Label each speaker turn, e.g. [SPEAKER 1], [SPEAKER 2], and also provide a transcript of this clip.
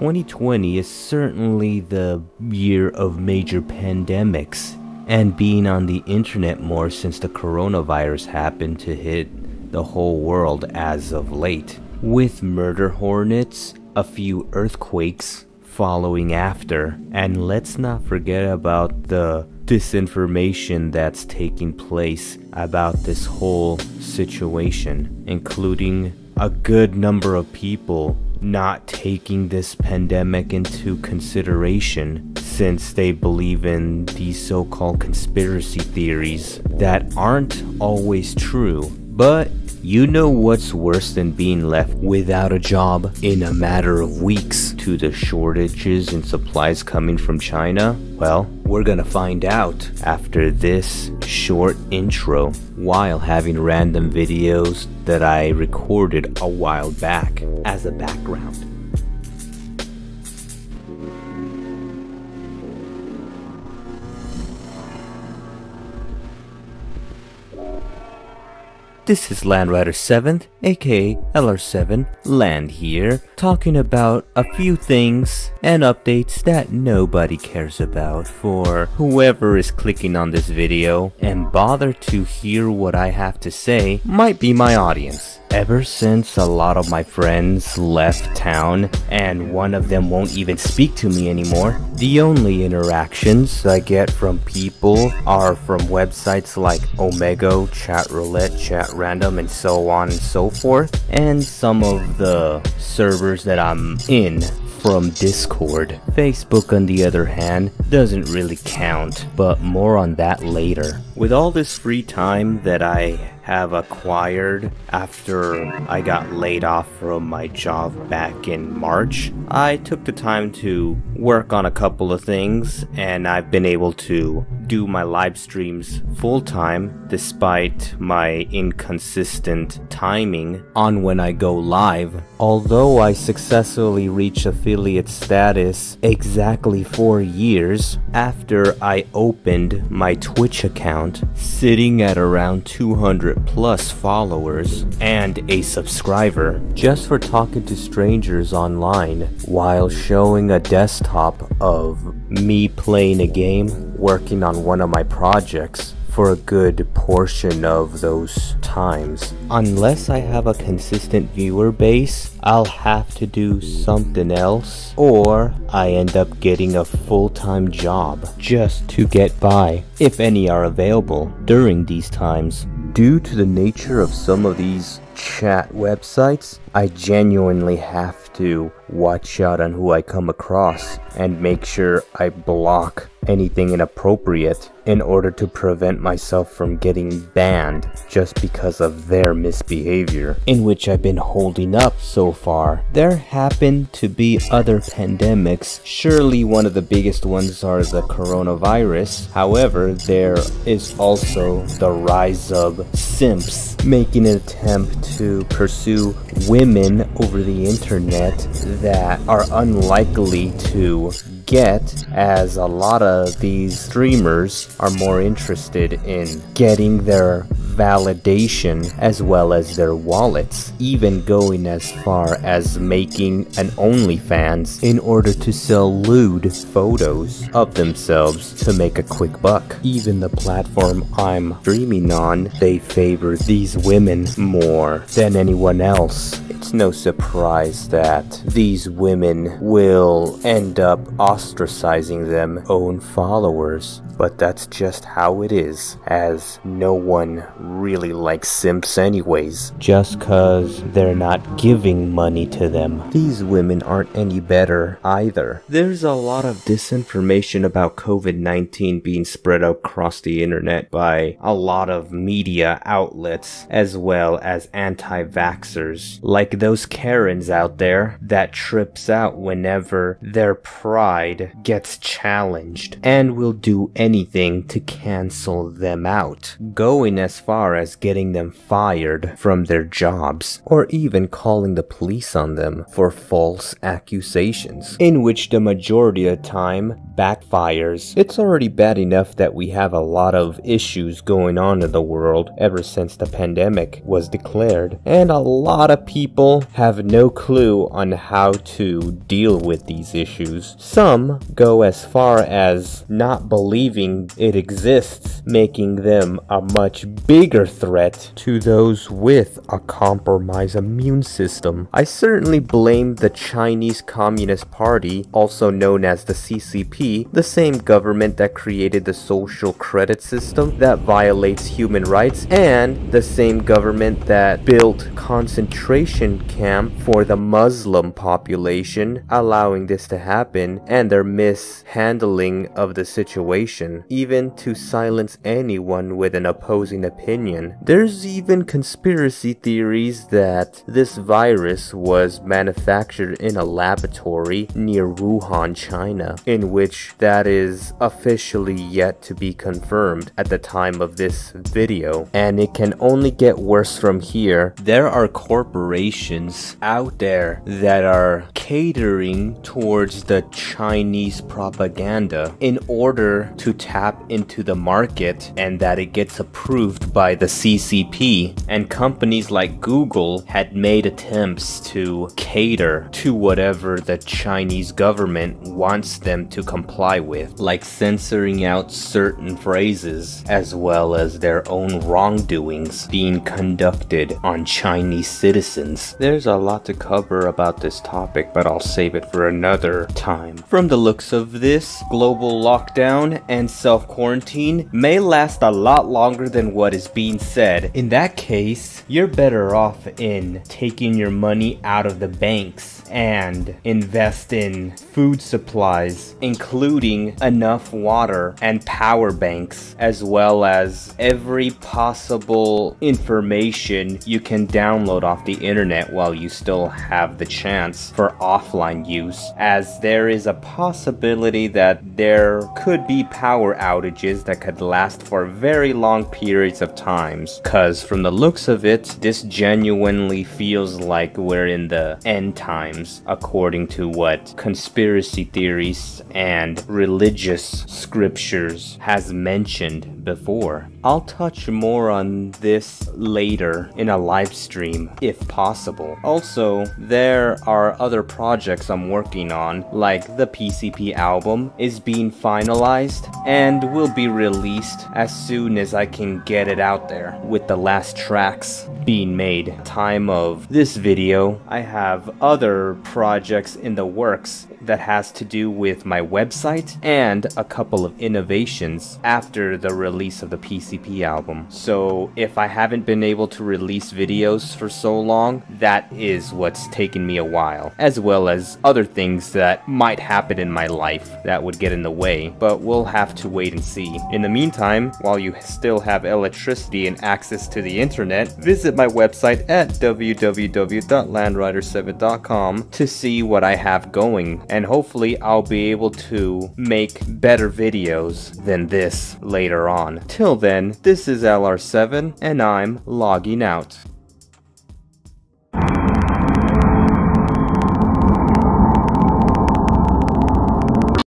[SPEAKER 1] 2020 is certainly the year of major pandemics and being on the internet more since the coronavirus happened to hit the whole world as of late. With murder hornets, a few earthquakes following after, and let's not forget about the disinformation that's taking place about this whole situation, including a good number of people not taking this pandemic into consideration since they believe in these so called conspiracy theories that aren't always true. But you know what's worse than being left without a job in a matter of weeks to the shortages in supplies coming from China? Well, we're gonna find out after this short intro while having random videos that I recorded a while back as a background. This is Landrider 7th, aka LR7 Land here, talking about a few things and updates that nobody cares about for whoever is clicking on this video and bother to hear what I have to say might be my audience. Ever since a lot of my friends left town and one of them won't even speak to me anymore, the only interactions I get from people are from websites like Omegle, Chat Roulette, Chat Random, and so on and so forth, and some of the servers that I'm in from Discord. Facebook, on the other hand, doesn't really count, but more on that later. With all this free time that I have acquired after I got laid off from my job back in March, I took the time to work on a couple of things and I've been able to do my live streams full time despite my inconsistent timing on when I go live. Although I successfully reached affiliate status exactly four years after I opened my Twitch account, sitting at around 200 plus followers and a subscriber just for talking to strangers online while showing a desktop of me playing a game, working on one of my projects for a good portion of those times. Unless I have a consistent viewer base, I'll have to do something else or I end up getting a full-time job just to get by, if any are available during these times. Due to the nature of some of these chat websites, I genuinely have to watch out on who I come across and make sure I block anything inappropriate in order to prevent myself from getting banned just because of their misbehavior, in which I've been holding up so far. There happen to be other pandemics. Surely one of the biggest ones are the coronavirus. However, there is also the rise of simps making an attempt to pursue women over the internet that are unlikely to get as a lot of these streamers are more interested in getting their validation as well as their wallets, even going as far as making an OnlyFans in order to sell lewd photos of themselves to make a quick buck. Even the platform I'm streaming on, they favor these women more than anyone else. It's no surprise that these women will end up ostracizing them own followers, but that's just how it is, as no one really likes simps anyways, just cause they're not giving money to them. These women aren't any better either. There's a lot of disinformation about COVID-19 being spread across the internet by a lot of media outlets as well as anti-vaxxers, like those Karens out there that trips out whenever their pride gets challenged and will do anything anything to cancel them out, going as far as getting them fired from their jobs, or even calling the police on them for false accusations, in which the majority of time backfires. It's already bad enough that we have a lot of issues going on in the world ever since the pandemic was declared, and a lot of people have no clue on how to deal with these issues. Some go as far as not believing it exists, making them a much bigger threat to those with a compromised immune system. I certainly blame the Chinese Communist Party, also known as the CCP, the same government that created the social credit system that violates human rights, and the same government that built concentration camp for the Muslim population, allowing this to happen, and their mishandling of the situation, even to silence anyone with an opposing opinion. There's even conspiracy theories that this virus was manufactured in a laboratory near Wuhan, China, in which that is officially yet to be confirmed at the time of this video. And it can only get worse from here. There are corporations out there that are catering towards the Chinese propaganda in order to tap into the market and that it gets approved by the CCP. And companies like Google had made attempts to cater to whatever the Chinese government wants them to comply with, like censoring out certain phrases as well as their own wrongdoings being conducted on Chinese citizens. There's a lot to cover about this topic, but I'll save it for another time. From the looks of this, global lockdown and self quarantine may last a lot longer than what is being said. In that case, you're better off in taking your money out of the banks and invest in food supplies, including enough water and power banks, as well as every possible information you can download off the internet while you still have the chance for offline use, as there is a possibility that there could be power outages that could last for very long periods of times. Cause from the looks of it, this genuinely feels like we're in the end times, according to what conspiracy theories and religious scriptures has mentioned before. I'll touch more on this later in a live stream if possible. Also, there are other projects I'm working on, like the PCP album is being finalized and will be released as soon as I can get it out there, with the last tracks being made. Time of this video, I have other projects in the works that has to do with my website and a couple of innovations after the release of the PCP album. So if I haven't been able to release videos for so long, that is what's taken me a while, as well as other things that might happen in my life that would get in the way, but we'll have to wait and see. In the meantime, while you still have electricity and access to the internet, visit my website at www.landriders7th.com to see what I have going, and hopefully I'll be able to make better videos than this later on. Till then, this is LR7, and I'm logging out.